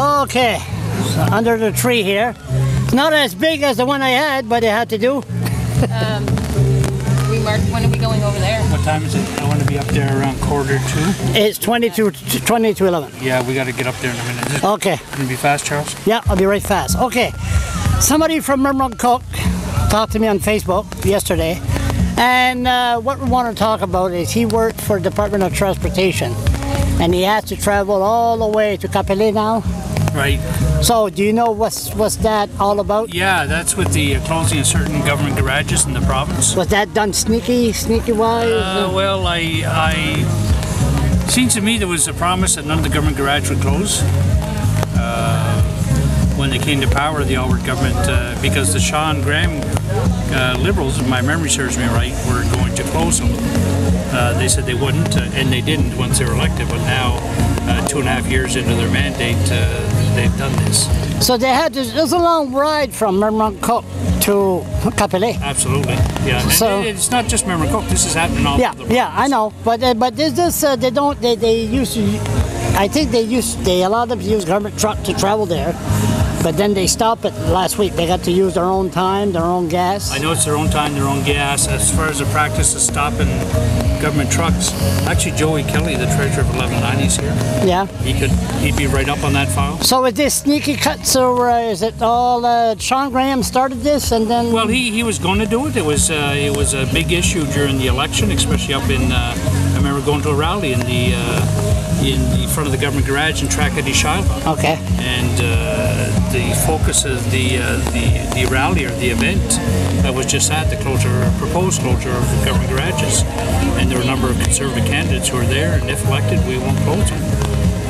Okay, so under the tree here. It's not as big as the one I had, but it had to do. We marked, when are we going over there? What time is it? I want to be up there around quarter two. It's 20 to, 20 to 11. Yeah, we got to get up there in a minute. Is Okay, going to be fast, Charles? yeah, I'll be right fast. Okay, somebody from Memramcook talked to me on Facebook yesterday, and uh, what we want to talk about is he worked for Department of Transportation, and he has to travel all the way to Cap-Pelé now. Right. So, do you know what's what's that all about? Yeah, that's with the uh, closing of certain government garages in the province. Was that done sneaky, sneaky wise? Uh, well, I, I seems to me there was a promise that none of the government garage would close. Uh, when they came to power, the Alward government, uh, because the Shawn Graham uh, Liberals, if my memory serves me right, were going to close them. Uh, they said they wouldn't, uh, and they didn't once they were elected. But now, uh, two and a half years into their mandate, uh, they've done this. So they had this, it was a long ride from Memramcook to Cap-Pelé. Absolutely, yeah. So- it- it's not just Cook. This is happening all Yeah, over the yeah, I know, but uh, but this this uh, they don't they they used to, I think they used they a lot of them use government truck to travel there, but then they stopped it last week. They got to use their own time, their own gas. I know it's their own time, their own gas. As far as the practice of stopping government trucks, actually Joey Kelly, the treasurer of 1190, is here. Yeah. He could, he'd be right up on that file. So is this sneaky cuts or uh, is it all uh, Shawn Graham started this and then? Well, he, he was going to do it. It was uh, it was a big issue during the election, especially up in. Uh, I remember going to a rally in the uh, in the front of the government garage in Tracadie-Sheila. okay. and uh, the focus of the, uh, the the rally or the event that was just at the closure, proposed closure of the government garages, and there were a number of conservative candidates who were there, and if elected, we won't close them.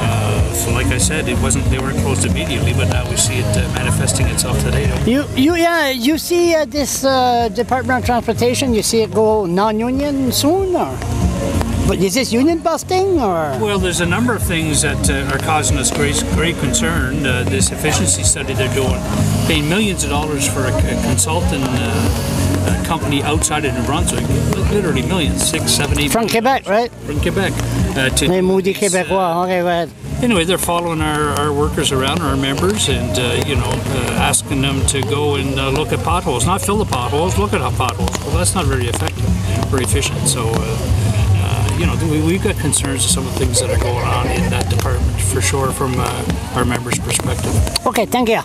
Uh, so, like I said, it wasn't they weren't closed immediately, but now we see it uh, manifesting itself today. You you yeah you see uh, this uh, Department of Transportation. You see it go non-union soon or? But is this union busting or? Well, there's a number of things that uh, are causing us great, great concern. Uh, this efficiency study they're doing, paying millions of dollars for a, a consultant uh, a company outside of New Brunswick, literally millions, six, seven, eight. From Quebec, right? From Quebec. Uh, to Les maudits this, uh, Québécois. Okay, go ahead. Anyway, they're following our, our workers around, our members, and uh, you know, uh, asking them to go and uh, look at potholes, not fill the potholes, look at potholes. Well, that's not very effective, very efficient. So, you know, we, we've got concerns of some of the things that are going on in that department for sure, from uh, our members' perspective. Okay, thank you.